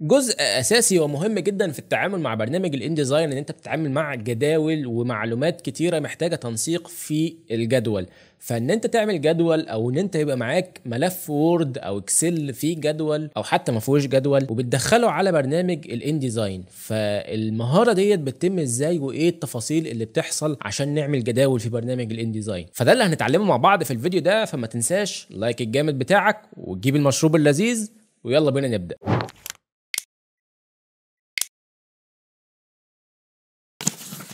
جزء أساسي ومهم جدا في التعامل مع برنامج ال InDesign إن أنت بتتعامل مع جداول ومعلومات كتيرة محتاجة تنسيق في الجدول. فإن أنت تعمل جدول أو إن أنت يبقى معاك ملف Word أو Excel فيه جدول أو حتى ما فيهوش جدول وبتدخله على برنامج ال InDesign فالمهارة ديت بتتم إزاي وإيه التفاصيل اللي بتحصل عشان نعمل جداول في برنامج ال InDesign فده اللي هنتعلمه مع بعض في الفيديو ده فما تنساش like الجامد بتاعك وتجيب المشروب اللذيذ ويلا بينا نبدأ.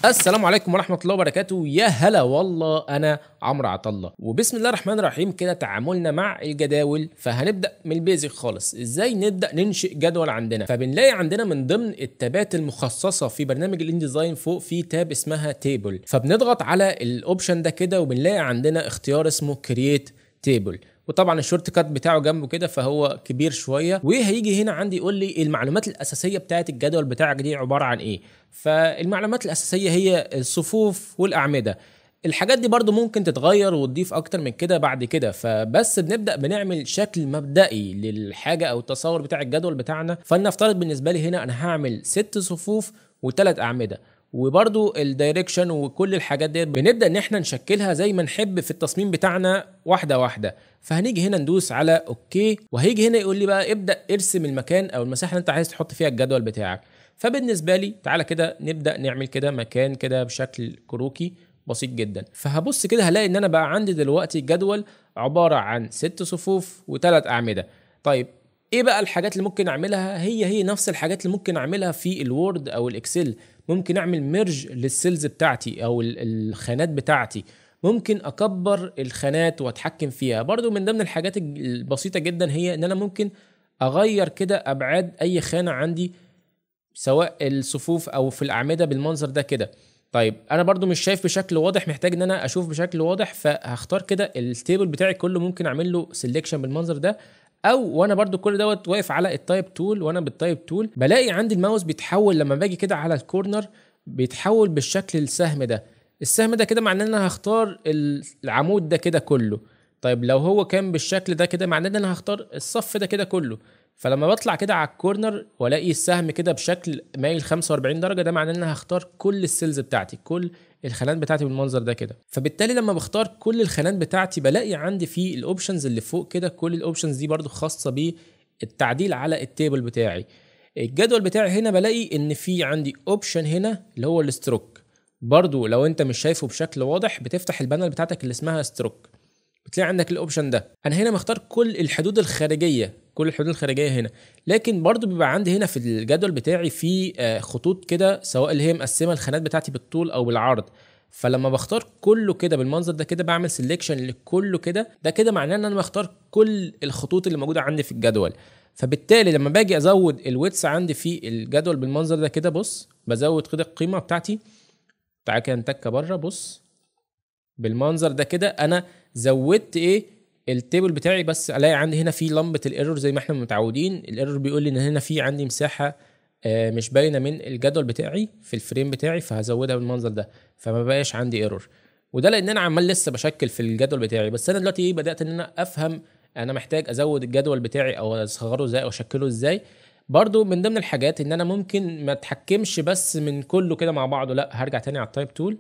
السلام عليكم ورحمة الله وبركاته. يا هلا والله أنا عمرو عطلة وبسم الله الرحمن الرحيم كده تعاملنا مع الجداول. فهنبدأ من ال basic خالص. إزاي نبدأ ننشئ جدول عندنا؟ فبنلاقي عندنا من ضمن ال tab ات المخصصة في برنامج ال InDesign فوق في tab اسمها Table فبنضغط على ال option ده كده وبنلاقي عندنا اختيار اسمه Create Table وطبعا ال shortcut بتاعه جنبه كده فهو كبير شوية. وهيجي هنا عندي يقول لي المعلومات الأساسية بتاعه الجدول بتاعك دي عبارة عن إيه. فالمعلومات الأساسية هي الصفوف والأعمدة. الحاجات دي برضو ممكن تتغير وتضيف أكتر من كده بعد كده. فبس بنبدأ بنعمل شكل مبدئي للحاجة أو التصور بتاع الجدول بتاعنا. فلنفترض بالنسبة لي هنا أنا هعمل ست صفوف وثلاث أعمدة. وبرضو ال direction وكل الحاجات ديت بنبدأ إن إحنا نشكلها زي ما نحب في التصميم بتاعنا واحدة واحدة. فهنيجي هنا ندوس على OK وهيجي هنا يقول لي بقى ابدأ ارسم المكان أو المساحة اللي أنت عايز تحط فيها الجدول بتاعك. فبالنسبة لي تعالى كده نبدأ نعمل كده مكان كده بشكل كروكي بسيط جدا. فهبص كده هلاقي إن أنا بقى عندي دلوقتي جدول عبارة عن ست صفوف وثلاث أعمدة. طيب إيه بقى الحاجات اللي ممكن أعملها؟ هي هي نفس الحاجات اللي ممكن أعملها في ال Word أو ال Excel. ممكن أعمل merge لل cells بتاعتي أو الخانات بتاعتي. ممكن أكبر الخانات وأتحكم فيها. برضو من ضمن الحاجات البسيطة جدا هي إن أنا ممكن أغير كده أبعاد أي خانة عندي سواء الصفوف أو في الأعمدة بالمنظر ده كده. طيب أنا برضو مش شايف بشكل واضح محتاج إن أنا أشوف بشكل واضح فهختار كده ال table بتاعي كله ممكن أعمل له selection بالمنظر ده. أو وأنا برضو كل دوت واقف على ال Type Tool وأنا بال Type Tool بلاقي عندي الماوس بيتحول لما باجي كده على ال corner بيتحول بالشكل السهم ده. السهم ده كده معناه إن أنا هختار العمود ده كده كله. طيب لو هو كان بالشكل ده كده معناه إن أنا هختار الصف ده كده كله. فلما بطلع كده على ال corner والاقي السهم كده بشكل مايل 45 درجة ده معناه إن أنا هختار كل ال cells بتاعتي كل الخانات بتاعتي بالمنظر ده كده. فبالتالي لما بختار كل الخانات بتاعتي بلاقي عندي في ال options اللي فوق كده. كل ال options دي برضو خاصة بالتعديل على ال table بتاعي. الجدول بتاعي هنا بلاقي إن في عندي option هنا اللي هو ال stroke برضو لو أنت مش شايفه بشكل واضح بتفتح ال panel بتاعتك اللي اسمها Stroke بتلاقي عندك ال option ده. أنا هنا مختار كل الحدود الخارجية كل الحدود الخارجية هنا. لكن برضو بيبقى عندي هنا في الجدول بتاعي في خطوط كده سواء اللي هي مقسمة الخانات بتاعتي بالطول أو بالعرض. فلما بختار كله كده بالمنظر ده كده بعمل selection لكله كده ده كده معناه إن أنا بختار كل الخطوط اللي موجودة عندي في الجدول. فبالتالي لما باجي أزود ال weights عندي في الجدول بالمنظر ده كده بص بزود كده القيمة بتاعتي. تعالى كده نتك بره بص بالمنظر ده كده أنا زودت إيه؟ ال table بتاعي بس الاقي عندي هنا في لمبة ال error زي ما إحنا متعودين. ال error بيقول لي إن هنا في عندي مساحة مش باينة من الجدول بتاعي في ال frame بتاعي فهزودها بالمنظر ده فما بقاش عندي error. وده لأن أنا عمال لسه بشكل في الجدول بتاعي. بس أنا دلوقتي إيه بدأت إن أنا أفهم أنا محتاج أزود الجدول بتاعي أو أصغره إزاي أو أشكله إزاي. برضو من ضمن الحاجات إن أنا ممكن ما أتحكمش بس من كله كده مع بعضه لأ هرجع تاني على ال Type Tool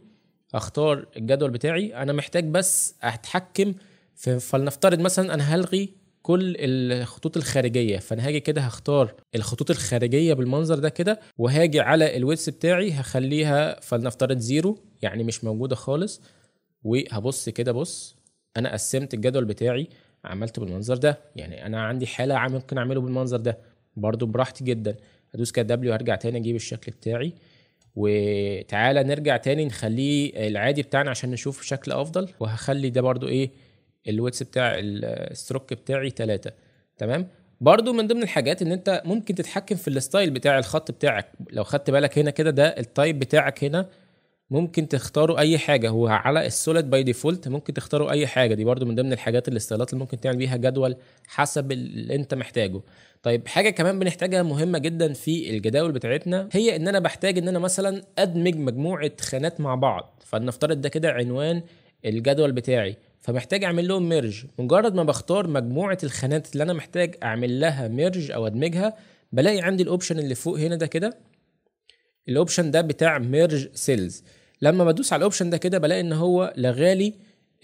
أختار الجدول بتاعي. أنا محتاج بس أتحكم فلنفترض مثلا أنا هلغي كل الخطوط الخارجية فأنا هاجي كده هختار الخطوط الخارجية بالمنظر ده كده وهاجي على ال weights بتاعي هخليها فلنفترض zero يعني مش موجودة خالص وهبص كده بص أنا قسمت الجدول بتاعي عملته بالمنظر ده يعني أنا عندي حالة ممكن أعمله بالمنظر ده برضو براحتي جدا أدوس كده W هرجع تاني أجيب الشكل بتاعي وتعالى نرجع تاني نخليه العادي بتاعنا عشان نشوف شكل أفضل وهخلي ده برضو إيه ال weight بتاع ال stroke بتاعي 3 تمام؟ برضو من ضمن الحاجات إن أنت ممكن تتحكم في ال style بتاع الخط بتاعك. لو خدت بالك هنا كده ده ال type بتاعك هنا ممكن تختاروا أي حاجة. هو على ال solid by default ممكن تختاروا أي حاجة. دي برضو من ضمن الحاجات ال styleات اللي ممكن تعمل بيها جدول حسب اللي أنت محتاجه. طيب حاجة كمان بنحتاجها مهمة جدا في الجداول بتاعتنا هي إن أنا بحتاج إن أنا مثلا أدمج مجموعة خانات مع بعض. فلنفترض ده كده عنوان الجدول بتاعي. فمحتاج أعمل لهم merge مجرد ما بختار مجموعة الخانات اللي أنا محتاج أعمل لها merge أو أدمجها بلاقي عندي ال option اللي فوق هنا ده كده. ال option ده بتاع merge cells لما بدوس على ال option ده كده بلاقي إن هو لغى لي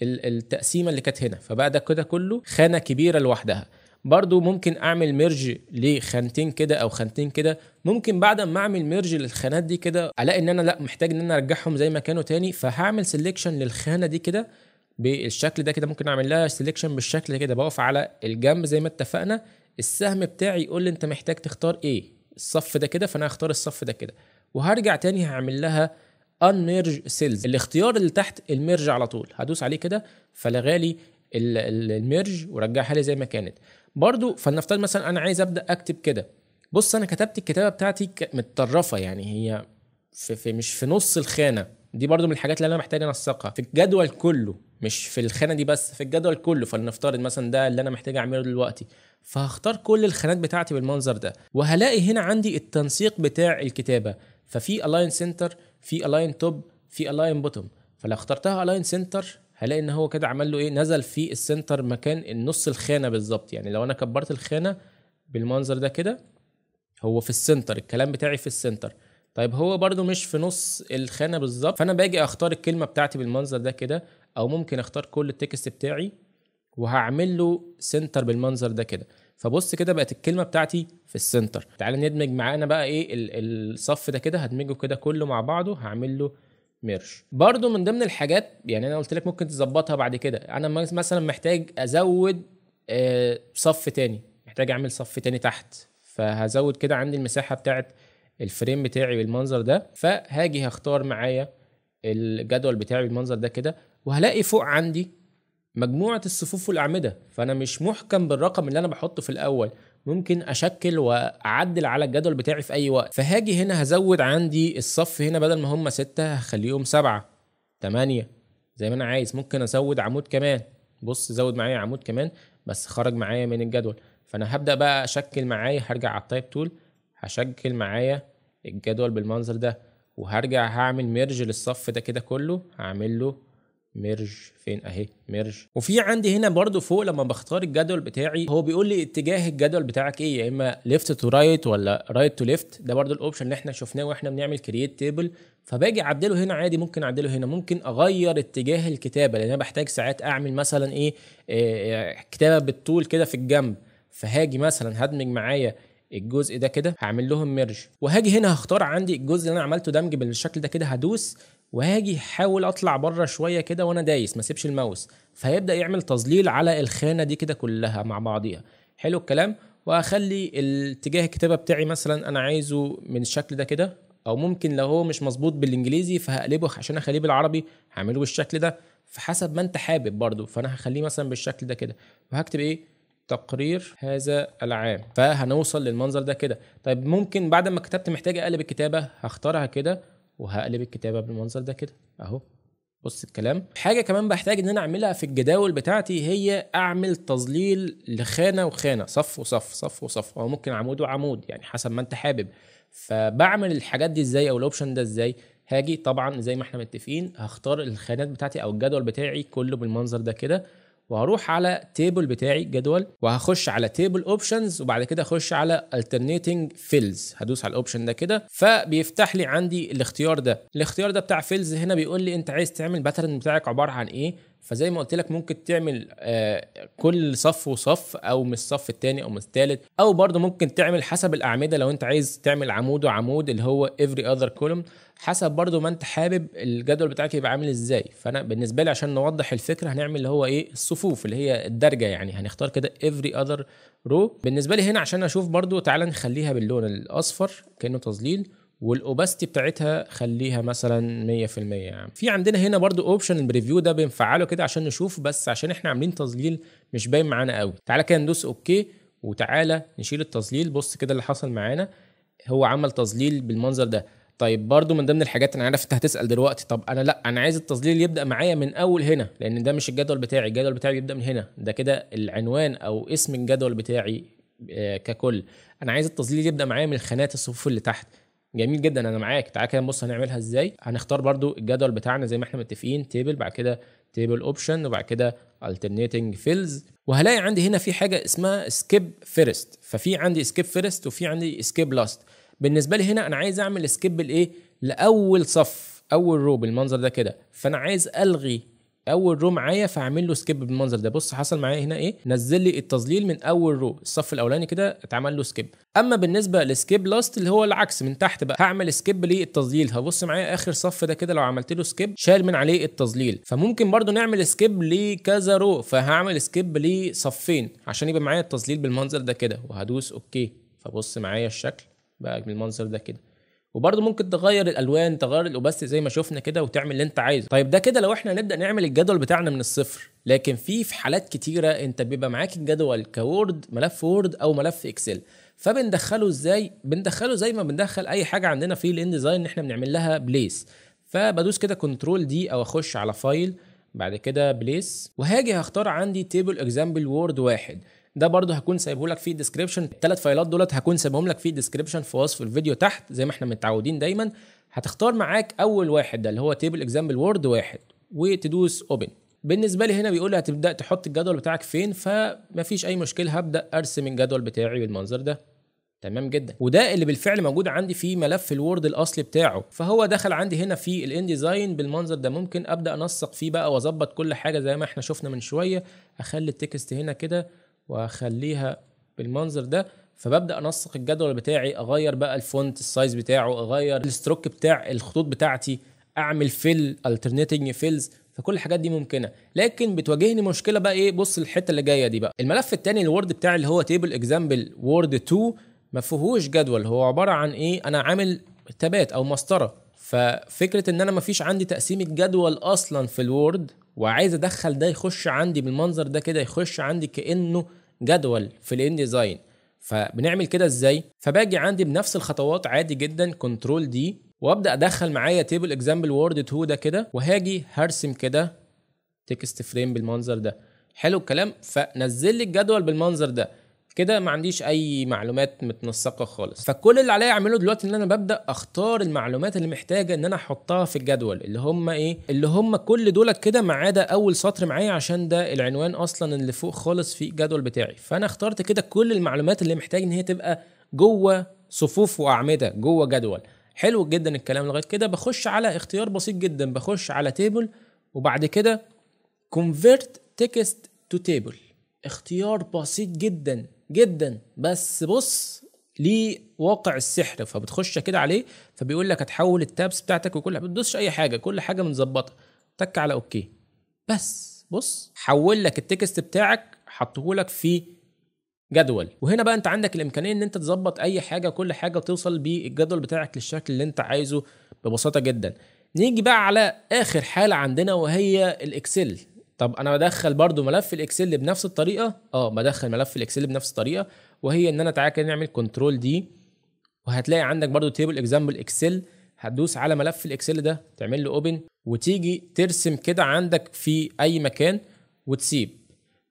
التقسيمة اللي كانت هنا. فبقى ده كده كله خانة كبيرة لوحدها. برضو ممكن أعمل merge لخانتين كده أو خانتين كده. ممكن بعد ما أعمل merge للخانات دي كده ألاقي إن أنا لأ محتاج إن أنا أرجعهم زي ما كانوا تاني. فهعمل selection للخانة دي كده بالشكل ده كده ممكن أعمل لها selection بالشكل كده بقف على الجنب زي ما اتفقنا. السهم بتاعي يقول لي أنت محتاج تختار إيه الصف ده كده فأنا هختار الصف ده كده. وهرجع تاني هعمل لها unmerge cells. الاختيار اللي تحت الميرج على طول. هدوس عليه كده فلغالي الميرج ورجعها لي زي ما كانت. برضو فلنفترض مثلا أنا عايز أبدأ أكتب كده. بص أنا كتبت الكتابة بتاعتي متطرفة يعني هي في, في مش في نص الخانة. دي برضو من الحاجات اللي أنا محتاج أنسقها. في الجدول كله مش في الخانة دي بس في الجدول كله فلنفترض مثلا ده اللي أنا محتاج أعمله دلوقتي. فهختار كل الخانات بتاعتي بالمنظر ده. وهلاقي هنا عندي التنسيق بتاع الكتابة. ففي align center في align top في align bottom فلو اخترتها align center هلاقي إن هو كده عمل له إيه؟ نزل في ال center مكان النص الخانة بالظبط. يعني لو أنا كبرت الخانة بالمنظر ده كده هو في ال center الكلام بتاعي في ال center طيب هو برده مش في نص الخانة بالظبط. فأنا باجي أختار الكلمة بتاعتي بالمنظر ده كده. أو ممكن أختار كل ال text بتاعي وهعمل له center بالمنظر ده كده. فبص كده بقت الكلمة بتاعتي في ال center. تعالى ندمج معانا بقى إيه الصف ده كده هدمجه كده كله مع بعضه هعمل له merge برضو من ضمن الحاجات يعني أنا قلت لك ممكن تظبطها بعد كده. أنا مثلا محتاج أزود آه، صف تاني. محتاج أعمل صف تاني تحت. فهزود كده عندي المساحة بتاعت ال frame بتاعي بالمنظر ده. فهاجي هختار معايا الجدول بتاعي بالمنظر ده كده. وهلاقي فوق عندي مجموعة الصفوف والأعمدة. فأنا مش محكوم بالرقم اللي أنا بحطه في الأول. ممكن أشكل وأعدل على الجدول بتاعي في أي وقت. فهاجي هنا هزود عندي الصف هنا بدل ما هم ستة هخليهم سبعة تمانية. زي ما أنا عايز. ممكن أزود عمود كمان. بص زود معايا عمود كمان بس خرج معايا من الجدول. فأنا هبدأ بقى أشكل معايا. هرجع على ال type tool هشكل معايا الجدول بالمنظر ده. وهرجع هعمل merge للصف ده كده كله. هعمل له merge فين أهي؟ merge. وفي عندي هنا برضو فوق لما بختار الجدول بتاعي هو بيقول لي اتجاه الجدول بتاعك إيه؟ يا إما left to right ولا right to left ده برضو ال option اللي إحنا شفناه وإحنا بنعمل create table فباجي أعدله هنا عادي ممكن أعدله هنا. ممكن أغير اتجاه الكتابة لأن أنا بحتاج ساعات أعمل مثلا إيه, إيه كتابة بالطول كده في الجنب. فهاجي مثلا هدمج معايا الجزء ده كده هعمل لهم merge وهاجي هنا هختار عندي الجزء اللي أنا عملته دمج بالشكل ده كده هدوس. وهاجي احاول اطلع بره شوية كده وأنا دايس ما اسيبش الماوس. فهيبدا يعمل تظليل على الخانة دي كده كلها مع بعضيها. حلو الكلام؟ وهخلي الاتجاه الكتابة بتاعي مثلا أنا عايزه من الشكل ده كده أو ممكن لو هو مش مظبوط بالإنجليزي فهقلبه عشان أخليه بالعربي هعمله بالشكل ده. فحسب ما أنت حابب برضو فأنا هخليه مثلا بالشكل ده كده. وهكتب إيه؟ تقرير هذا العام. فهنوصل للمنظر ده كده. طيب ممكن بعد ما كتبت محتاج أقلب الكتابة هختارها كده. وهقلب الكتابه بالمنظر ده كده. اهو. بص الكلام. حاجة كمان بحتاج إن أنا أعملها في الجداول بتاعتي هي أعمل تظليل لخانة وخانة. صف وصف صف وصف. أو ممكن عمود وعمود يعني حسب ما أنت حابب. فبعمل الحاجات دي إزاي أو الأوبشن ده إزاي؟ هاجي طبعا زي ما إحنا متفقين هختار الخانات بتاعتي أو الجدول بتاعي كله بالمنظر ده كده. وهروح على table بتاعي جدول وهخش على table options وبعد كده أخش على alternating fills هدوس على ال option ده كده. فبيفتح لي عندي الاختيار ده. الاختيار ده بتاع fills هنا بيقول لي أنت عايز تعمل pattern بتاعك عبارة عن إيه؟ فزي ما قلت لك ممكن تعمل آه كل صف وصف أو من الصف الثاني أو من الثالث أو برضه ممكن تعمل حسب الأعمدة. لو أنت عايز تعمل عمود وعمود اللي هو every other column حسب برضه ما أنت حابب الجدول بتاعك يبقى عامل إزاي. فأنا بالنسبة لي عشان نوضح الفكرة هنعمل اللي هو إيه الصفوف اللي هي الدرجة يعني. هنختار كده every other row. بالنسبة لي هنا عشان أشوف برضه تعالى نخليها باللون الأصفر كأنه تظليل. وال opacity بتاعتها خليها مثلا 100% يعني في عندنا هنا برضو option ال preview ده بنفعله كده عشان نشوف بس عشان إحنا عاملين تظليل مش باين معانا قوي. تعالى كده ندوس okay وتعالى نشيل التظليل. بص كده اللي حصل معانا. هو عمل تظليل بالمنظر ده. طيب برضو من ضمن الحاجات أنا عارف أنت هتسأل دلوقتي طب أنا لأ أنا عايز التظليل يبدأ معايا من أول هنا لأن ده مش الجدول بتاعي الجدول بتاعي بيبدأ من هنا. ده كده العنوان أو اسم الجدول بتاعي آه، ككل. أنا عايز التظليل يبدأ معايا من الخانات الصفوف اللي تحت. جميل جدا أنا معاك. تعالى كده نبص هنعملها إزاي. هنختار برضو الجدول بتاعنا زي ما إحنا متفقين table بعد كده table option وبعد كده alternating fills وهلاقي عندي هنا في حاجة اسمها skip first ففي عندي skip first وفي عندي skip last بالنسبة لي هنا أنا عايز أعمل skip لايه لأول صف أول row بالمنظر ده كده. فأنا عايز ألغي أول row معايا فاعمل له skip بالمنظر ده. بص حصل معايا هنا إيه؟ نزل لي التظليل من أول row. الصف الأولاني كده اتعمل له skip أما بالنسبة ل skip last اللي هو العكس من تحت بقى هعمل skip للتظليل. هبص معايا آخر صف ده كده لو عملت له skip شال من عليه التظليل. فممكن برضو نعمل skip لكذا row فهعمل skip لصفين عشان يبقى معايا التظليل بالمنظر ده كده. وهدوس okay. فبص معايا الشكل بقى بالمنظر ده كده. وبرضه ممكن تغير الألوان تغير ال opacity زي ما شفنا كده وتعمل اللي انت عايزه. طيب ده كده لو إحنا نبدا نعمل الجدول بتاعنا من الصفر. لكن في في حالات كتيرة انت بيبقى معاك الجدول ك Word ملف Word أو ملف Excel. فبندخله إزاي؟ بندخله زي ما بندخل أي حاجة عندنا في ال InDesign ان إحنا بنعمل لها place. فبدوس كده control D أو أخش على file بعد كده place. وهاجي هختار عندي table example Word واحد. ده برضه هكون سايبه لك في ال description الثلاث file ات دولت هكون سايبهم لك في ال description في وصف الفيديو تحت زي ما إحنا متعودين دايما. هتختار معاك أول واحد ده اللي هو table example Word واحد وتدوس open بالنسبة لي هنا بيقول لي هتبدأ تحط الجدول بتاعك فين فمفيش أي مشكلة هبدأ أرسم الجدول بتاعي بالمنظر ده. تمام جدا. وده اللي بالفعل موجود عندي في ملف ال Word الأصلي بتاعه. فهو دخل عندي هنا في ال InDesign بالمنظر ده ممكن أبدأ أنسق فيه بقى وأظبط كل حاجة زي ما إحنا شفنا من شوية. أخلي ال text هنا كده واخليها بالمنظر ده فببدأ أنسق الجدول بتاعي أغير بقى ال font ال size بتاعه أغير ال stroke بتاع الخطوط بتاعتي أعمل fill alternating fills فكل الحاجات دي ممكنة. لكن بتواجهني مشكلة بقى إيه؟ بص الحتة اللي جاية دي بقى. الملف الثاني ال Word بتاعي اللي هو table example Word 2 ما فيهوش جدول. هو عبارة عن إيه؟ أنا عامل tab ات أو مسطرة. ففكرة إن أنا ما فيش عندي تقسيمه جدول أصلا في ال Word وعايز أدخل ده يخش عندي بالمنظر ده كده يخش عندي كأنه جدول في ال InDesign فبنعمل كده إزاي؟ فباجي عندي بنفس الخطوات عادي جدا control D وأبدأ أدخل معايا table example Word 2 ده كده وهاجي هرسم كده text frame بالمنظر ده. حلو الكلام؟ فنزل لي الجدول بالمنظر ده. كده ما عنديش أي معلومات متنسقة خالص. فكل اللي عليا أعمله دلوقتي إن أنا ببدأ أختار المعلومات اللي محتاجة إن أنا أحطها في الجدول اللي هم إيه؟ اللي هم كل دول كده ما عدا أول سطر معايا عشان ده العنوان أصلا اللي فوق خالص في الجدول بتاعي. فأنا اخترت كده كل المعلومات اللي محتاج إن هي تبقى جوه صفوف وأعمدة جوه جدول. حلو جدا الكلام لغاية كده بخش على اختيار بسيط جدا بخش على تيبل وبعد كده convert text to table اختيار بسيط جدا. جدا. بس بص ليها وقع السحر؟ فبتخش كده عليه فبيقول لك هتحول ال tabs بتاعتك وكل ما بتدوسش أي حاجة كل حاجة متظبطة. تك على okay. بس بص حول لك ال text بتاعك حطه لك في جدول. وهنا بقى انت عندك الإمكانية إن انت تظبط أي حاجة كل حاجة وتوصل بالجدول بتاعك للشكل اللي انت عايزه ببساطة جدا. نيجي بقى على آخر حالة عندنا وهي ال Excel. طب أنا بدخل برضو ملف ال Excel بنفس الطريقة؟ آه بدخل ملف ال Excel بنفس الطريقة وهي إن أنا تعالى كده نعمل control D وهتلاقي عندك برضو table example Excel هتدوس على ملف ال Excel ده تعمل له open وتيجي ترسم كده عندك في أي مكان وتسيب.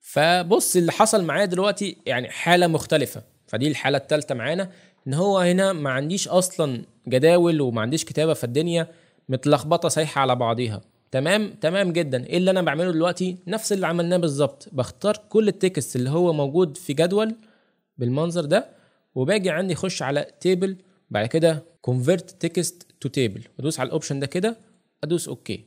فبص اللي حصل معايا دلوقتي يعني حالة مختلفة فدي الحالة الثالثه معانا إن هو هنا ما عنديش أصلا جداول وما عنديش كتابة فالدنيا متلخبطة سايحة على بعضيها. تمام؟ تمام جدا. إيه اللي أنا بعمله دلوقتي؟ نفس اللي عملناه بالظبط. بختار كل ال text اللي هو موجود في جدول بالمنظر ده وباجي عندي اخش على table بعد كده convert text to table أدوس على ال option ده كده أدوس okay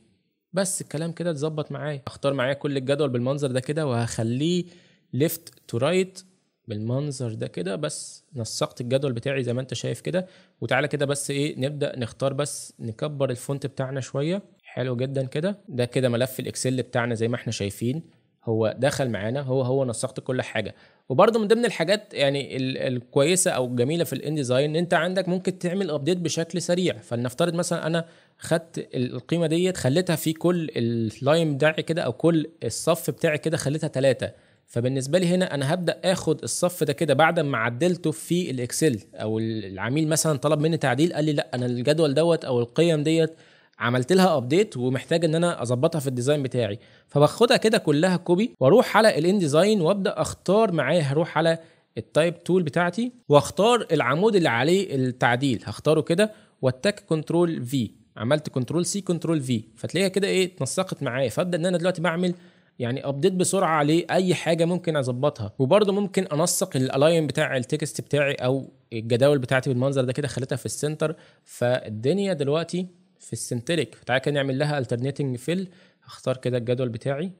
بس الكلام كده اتظبط معايا. أختار معايا كل الجدول بالمنظر ده كده وهخليه left to right بالمنظر ده كده. بس نسقت الجدول بتاعي زي ما أنت شايف كده. وتعالى كده بس إيه نبدأ نختار بس نكبر ال font بتاعنا شوية. حلو جدا كده. ده كده ملف ال Excel بتاعنا زي ما إحنا شايفين. هو دخل معانا هو هو نسقت كل حاجة. وبرده من ضمن الحاجات يعني الكويسة أو الجميله في ال InDesign إن أنت عندك ممكن تعمل update بشكل سريع. فلنفترض مثلا أنا خدت القيمة ديت خليتها في كل ال line بتاعي كده أو كل الصف بتاعي كده خليتها ثلاثة فبالنسبة لي هنا أنا هبدأ آخد الصف ده كده بعد ما عدلته في ال Excel. أو العميل مثلا طلب مني تعديل قال لي لأ أنا الجدول دوت أو القيم ديت عملت لها update ومحتاج إن أنا أظبطها في ال design بتاعي. فباخدها كده كلها copy وأروح على ال InDesign وأبدأ أختار معايا هروح على ال type tool بتاعتي وأختار العمود اللي عليه التعديل. هختاره كده واتك control V عملت control C control V فتلاقيها كده إيه اتنسقت معايا. فأبدأ إن أنا دلوقتي بعمل يعني update بسرعة عليه اي حاجة ممكن أظبطها. وبرده ممكن أنسق ال align بتاع ال text بتاعي أو الجداول بتاعتي بالمنظر ده كده خليتها في ال center فالدنيا دلوقتي في ال centric. تعالى كده نعمل لها alternating fill. هختار كده الجدول بتاعي.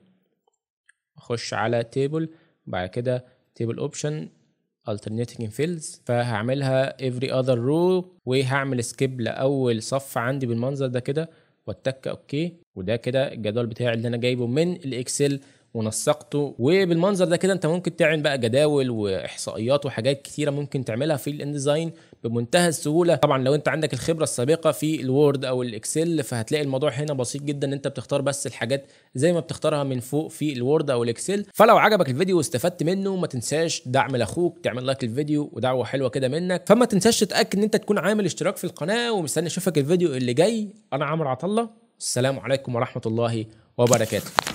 أخش على table بعد كده table option alternating fills. فهعملها every other row. وهعمل skip لأول صف عندي بالمنظر ده كده. واتك okay وده كده الجدول بتاعي اللي أنا جايبه من ال Excel ونسقته وبالمنظر ده كده انت ممكن تعمل بقى جداول واحصائيات وحاجات كتيرة ممكن تعملها في ال InDesign بمنتهى السهولة. طبعا لو انت عندك الخبرة السابقة في ال Word أو ال Excel فهتلاقي الموضوع هنا بسيط جدا انت بتختار بس الحاجات زي ما بتختارها من فوق في ال Word أو ال Excel. فلو عجبك الفيديو واستفدت منه ما تنساش دعم لأخوك تعمل like للفيديو ودعوة حلوة كده منك. فما تنساش تتأكد إن انت تكون عامل اشتراك في القناة ومستني أشوفك الفيديو اللي جاي. أنا عمرو عطله السلام عليكم ورحمة الله وبركاته.